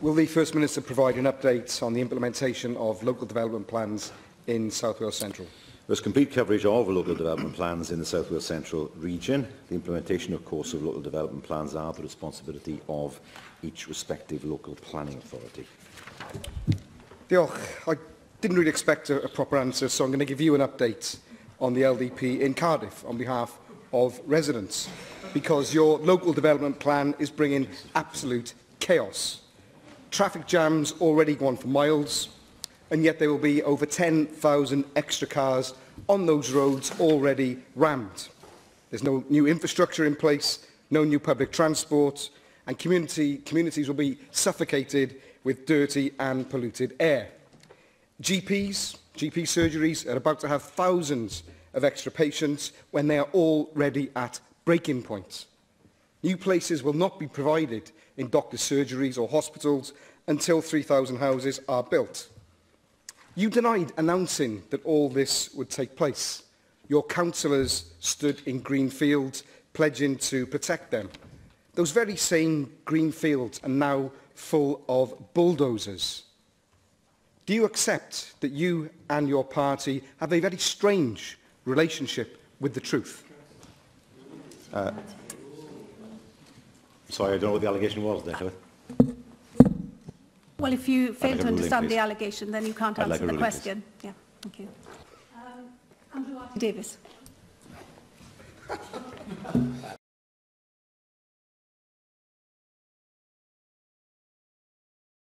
Will the First Minister provide an update on the implementation of local development plans in South Wales Central? There's complete coverage of local development plans in the South Wales Central region. The implementation, of course, of local development plans are the responsibility of each respective local planning authority. Diolch. I didn't really expect a, a proper answer, so I'm going to give you an update on the LDP in Cardiff on behalf of residents, because your local development plan is bringing absolute chaos Traffic jams already go on for miles, and yet there will be over 10,000 extra cars on those roads already rammed. There's no new infrastructure in place, no new public transport, and community, communities will be suffocated with dirty and polluted air. GPs, GP surgeries are about to have thousands of extra patients when they are already at breaking point. New places will not be provided in doctors' surgeries or hospitals until 3,000 houses are built. You denied announcing that all this would take place. Your councillors stood in green fields pledging to protect them. Those very same green fields are now full of bulldozers. Do you accept that you and your party have a very strange relationship with the truth? Uh, sorry, I don't know what the allegation was there. Well, if you fail like to understand please. the allegation, then you can't answer like the ruling, question. Yeah, thank you. Um, Andrew Davies.